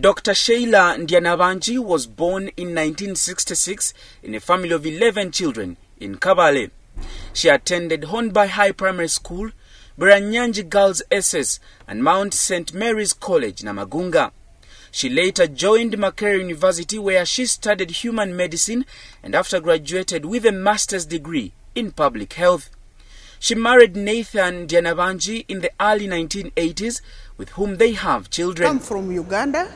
Dr. Sheila Ndianavanji was born in 1966 in a family of 11 children in Kabale. She attended Hornby High Primary School, Beranyanji Girls SS, and Mount St. Mary's College, Namagunga. She later joined Makerere University where she studied human medicine and after graduated with a master's degree in public health. She married Nathan Dianavanji in the early 1980s with whom they have children. come from Uganda,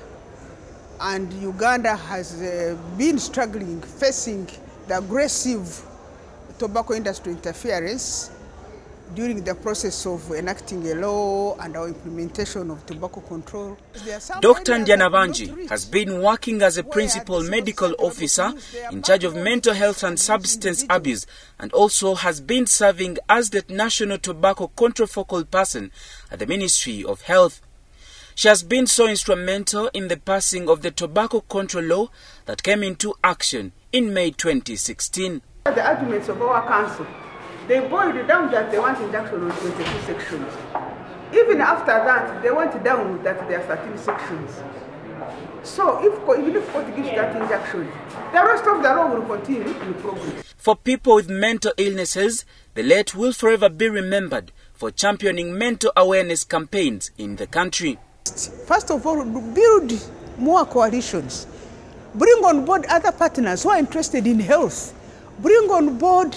and Uganda has uh, been struggling, facing the aggressive tobacco industry interference during the process of enacting a law and our implementation of tobacco control. There are some Dr. areas that Ndyanabangi not reach. has been working as a principal medical officer products, they are in charge of mental health and substance abuse and also has been serving as the national tobacco control focal person at the Ministry of Health. She has been so instrumental in the passing of the tobacco control law that came into action in May 2016. The arguments of our council, they boiled it down that they want injunction on 22 sections. Even after that, they went down that there are 13 sections. So if, co- even if court gives that injunction, the rest of the law will continue in progress. For people with mental illnesses, the late will forever be remembered for championing mental awareness campaigns in the country. First of all, build more coalitions. Bring on board other partners who are interested in health. Bring on board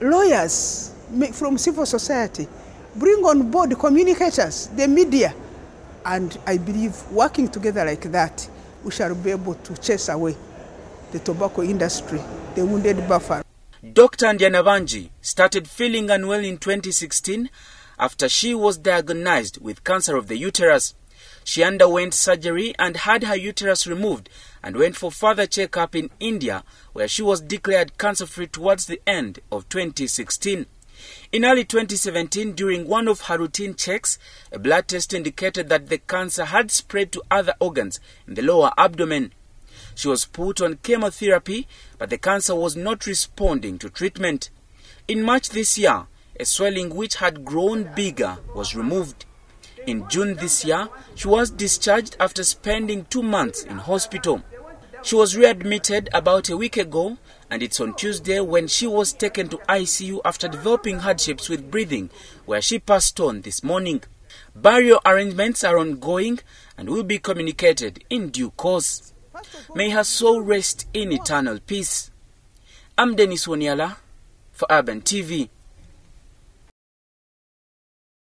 lawyers from civil society. Bring on board communicators, the media. And I believe working together like that, we shall be able to chase away the tobacco industry, the wounded buffalo. Dr. Ndyanabangi started feeling unwell in 2016 after she was diagnosed with cancer of the uterus. She underwent surgery and had her uterus removed and went for further checkup in India where she was declared cancer free towards the end of 2016. In early 2017, during one of her routine checks, a blood test indicated that the cancer had spread to other organs in the lower abdomen. She was put on chemotherapy, but the cancer was not responding to treatment. In March this year, a swelling which had grown bigger was removed. In June this year, she was discharged after spending two months in hospital. She was readmitted about a week ago, and it's on Tuesday when she was taken to ICU after developing hardships with breathing, where she passed on this morning. Burial arrangements are ongoing and will be communicated in due course. May her soul rest in eternal peace. I'm Dennis Woniala for Urban TV.